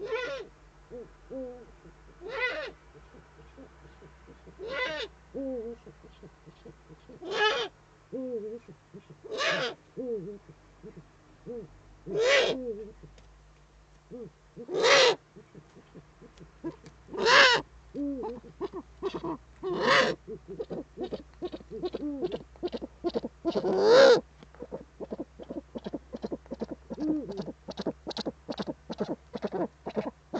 Yeah. Mm-hmm.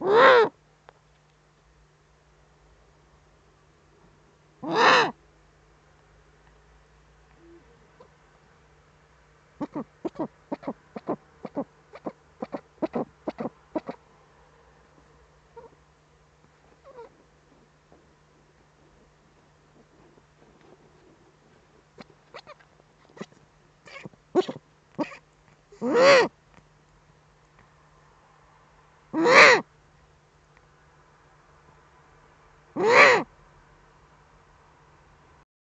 Mm-hmm.